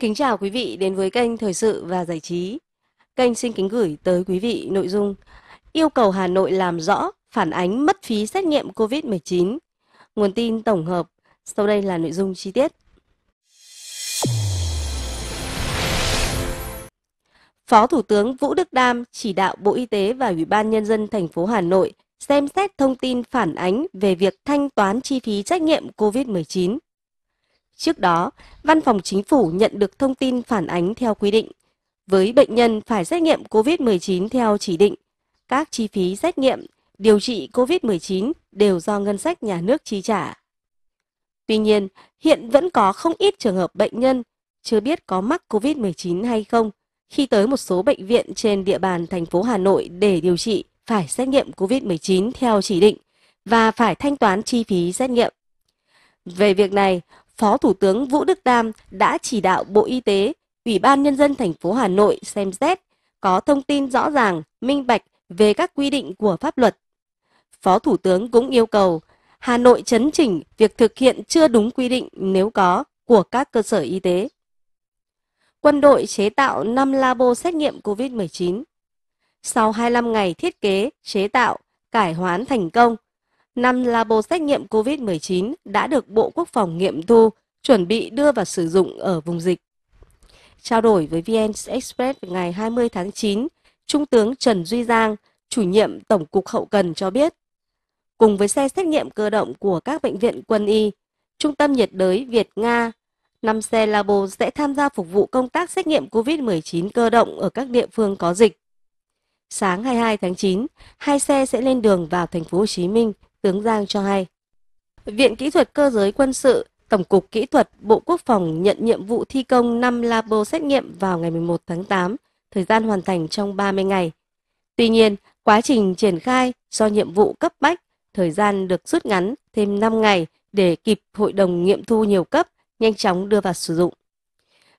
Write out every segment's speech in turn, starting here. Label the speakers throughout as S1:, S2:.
S1: Kính chào quý vị đến với kênh Thời sự và Giải trí. Kênh xin kính gửi tới quý vị nội dung Yêu cầu Hà Nội làm rõ phản ánh mất phí xét nghiệm COVID-19. Nguồn tin tổng hợp, sau đây là nội dung chi tiết. Phó Thủ tướng Vũ Đức Đam chỉ đạo Bộ Y tế và Ủy ban Nhân dân thành phố Hà Nội xem xét thông tin phản ánh về việc thanh toán chi phí xét nghiệm COVID-19. Trước đó, Văn phòng Chính phủ nhận được thông tin phản ánh theo quy định. Với bệnh nhân phải xét nghiệm COVID-19 theo chỉ định, các chi phí xét nghiệm, điều trị COVID-19 đều do ngân sách nhà nước chi trả. Tuy nhiên, hiện vẫn có không ít trường hợp bệnh nhân chưa biết có mắc COVID-19 hay không khi tới một số bệnh viện trên địa bàn thành phố Hà Nội để điều trị phải xét nghiệm COVID-19 theo chỉ định và phải thanh toán chi phí xét nghiệm. Về việc này, Phó Thủ tướng Vũ Đức Đam đã chỉ đạo Bộ Y tế, Ủy ban Nhân dân thành phố Hà Nội xem xét, có thông tin rõ ràng, minh bạch về các quy định của pháp luật. Phó Thủ tướng cũng yêu cầu Hà Nội chấn chỉnh việc thực hiện chưa đúng quy định nếu có của các cơ sở y tế. Quân đội chế tạo 5 labo xét nghiệm COVID-19. Sau 25 ngày thiết kế, chế tạo, cải hoán thành công, 5 labo xét nghiệm COVID-19 đã được Bộ Quốc phòng nghiệm thu, chuẩn bị đưa vào sử dụng ở vùng dịch. Trao đổi với VN Express ngày 20 tháng 9, Trung tướng Trần Duy Giang, chủ nhiệm Tổng cục Hậu cần cho biết, cùng với xe xét nghiệm cơ động của các bệnh viện quân y, Trung tâm nhiệt đới Việt Nga, 5 xe labo sẽ tham gia phục vụ công tác xét nghiệm COVID-19 cơ động ở các địa phương có dịch. Sáng 22 tháng 9, hai xe sẽ lên đường vào thành phố Hồ Chí Minh tướng Giang cho hay. Viện Kỹ thuật Cơ giới Quân sự, Tổng cục Kỹ thuật Bộ Quốc phòng nhận nhiệm vụ thi công 5 labo xét nghiệm vào ngày 11 tháng 8, thời gian hoàn thành trong 30 ngày. Tuy nhiên, quá trình triển khai do nhiệm vụ cấp bách, thời gian được rút ngắn thêm 5 ngày để kịp Hội đồng nghiệm thu nhiều cấp, nhanh chóng đưa vào sử dụng.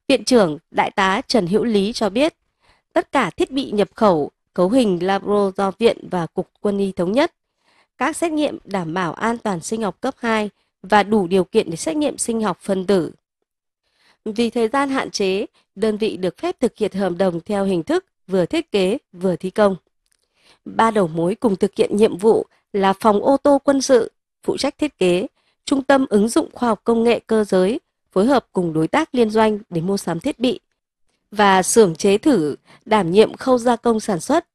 S1: Viện trưởng Đại tá Trần Hữu Lý cho biết, tất cả thiết bị nhập khẩu, cấu hình labo do Viện và Cục Quân y Thống nhất các xét nghiệm đảm bảo an toàn sinh học cấp 2 và đủ điều kiện để xét nghiệm sinh học phân tử. Vì thời gian hạn chế, đơn vị được phép thực hiện hợp đồng theo hình thức vừa thiết kế vừa thi công. Ba đầu mối cùng thực hiện nhiệm vụ là phòng ô tô quân sự, phụ trách thiết kế, trung tâm ứng dụng khoa học công nghệ cơ giới, phối hợp cùng đối tác liên doanh để mua sắm thiết bị, và xưởng chế thử đảm nhiệm khâu gia công sản xuất.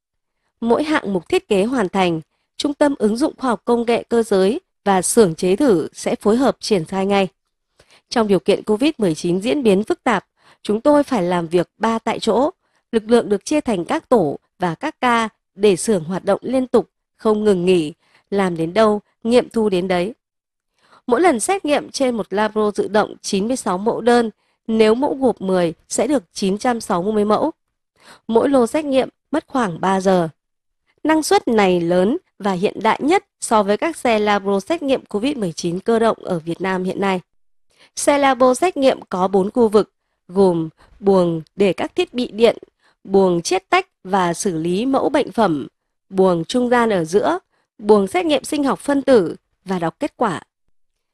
S1: Mỗi hạng mục thiết kế hoàn thành, Trung tâm ứng dụng khoa học công nghệ cơ giới và xưởng chế thử sẽ phối hợp triển khai ngay. Trong điều kiện COVID-19 diễn biến phức tạp, chúng tôi phải làm việc ba tại chỗ. Lực lượng được chia thành các tổ và các ca để xưởng hoạt động liên tục, không ngừng nghỉ, làm đến đâu, nghiệm thu đến đấy. Mỗi lần xét nghiệm trên một labo tự động 96 mẫu đơn, nếu mẫu gộp 10 sẽ được 960 mẫu. Mỗi lô xét nghiệm mất khoảng 3 giờ. Năng suất này lớn và hiện đại nhất so với các xe labo xét nghiệm COVID-19 cơ động ở Việt Nam hiện nay. Xe labo xét nghiệm có 4 khu vực, gồm buồng để các thiết bị điện, buồng chiết tách và xử lý mẫu bệnh phẩm, buồng trung gian ở giữa, buồng xét nghiệm sinh học phân tử và đọc kết quả.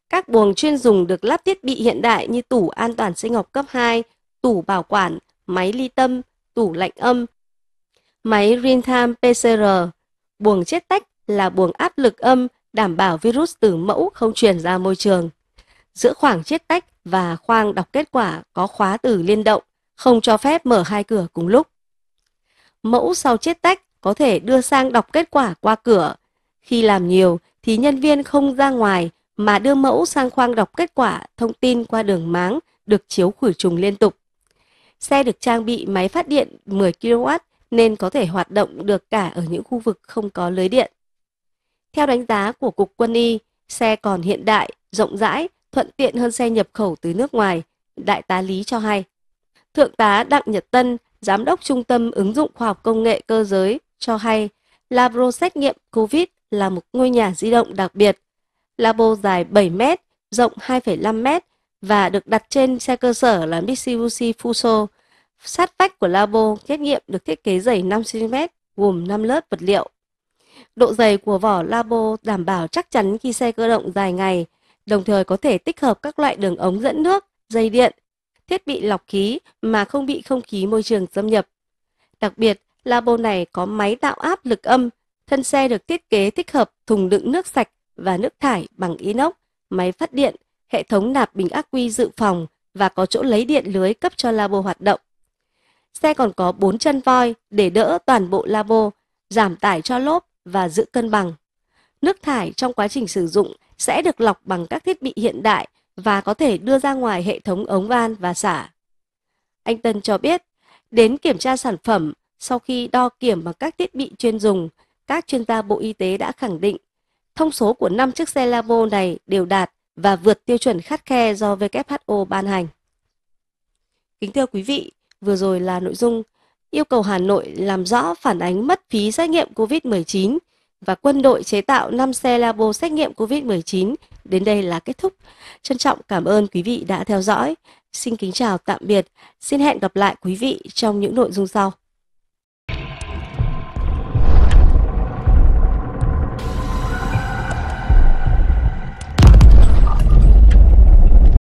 S1: Các buồng chuyên dùng được lắp thiết bị hiện đại như tủ an toàn sinh học cấp 2, tủ bảo quản, máy ly tâm, tủ lạnh âm, máy real-time PCR, buồng chiết tách là buồng áp lực âm đảm bảo virus từ mẫu không truyền ra môi trường. Giữa khoảng chiết tách và khoang đọc kết quả có khóa từ liên động, không cho phép mở hai cửa cùng lúc. Mẫu sau chiết tách có thể đưa sang đọc kết quả qua cửa. Khi làm nhiều thì nhân viên không ra ngoài mà đưa mẫu sang khoang đọc kết quả thông tin qua đường máng được chiếu khử trùng liên tục. Xe được trang bị máy phát điện 10 kW nên có thể hoạt động được cả ở những khu vực không có lưới điện. Theo đánh giá của Cục Quân y, xe còn hiện đại, rộng rãi, thuận tiện hơn xe nhập khẩu từ nước ngoài, Đại tá Lý cho hay. Thượng tá Đặng Nhật Tân, Giám đốc Trung tâm ứng dụng khoa học công nghệ cơ giới, cho hay Labro xét nghiệm COVID là một ngôi nhà di động đặc biệt. Labo dài 7 m, rộng 2,5 m và được đặt trên xe cơ sở là Mitsubishi Fuso. Sát vách của labo xét nghiệm được thiết kế dày 5 cm, gồm 5 lớp vật liệu. Độ dày của vỏ labo đảm bảo chắc chắn khi xe cơ động dài ngày, đồng thời có thể tích hợp các loại đường ống dẫn nước, dây điện. thiết bị lọc khí mà không bị không khí môi trường xâm nhập. Đặc biệt, labo này có máy tạo áp lực âm, thân xe được thiết kế thích hợp thùng đựng nước sạch và nước thải bằng inox, máy phát điện, hệ thống nạp bình ắc quy dự phòng và có chỗ lấy điện lưới cấp cho labo hoạt động. Xe còn có 4 chân voi để đỡ toàn bộ labo, giảm tải cho lốp và giữ cân bằng. Nước thải trong quá trình sử dụng sẽ được lọc bằng các thiết bị hiện đại và có thể đưa ra ngoài hệ thống ống van và xả. Anh Tân cho biết, đến kiểm tra sản phẩm sau khi đo kiểm bằng các thiết bị chuyên dùng, các chuyên gia Bộ Y tế đã khẳng định thông số của 5 chiếc xe labo này đều đạt và vượt tiêu chuẩn khắt khe do WHO ban hành. Kính thưa quý vị, vừa rồi là nội dung yêu cầu Hà Nội làm rõ phản ánh mất phí xét nghiệm COVID-19 và quân đội chế tạo 5 xe labo xét nghiệm COVID-19 đến đây là kết thúc. Trân trọng cảm ơn quý vị đã theo dõi. Xin kính chào tạm biệt. Xin hẹn gặp lại quý vị trong những nội dung sau.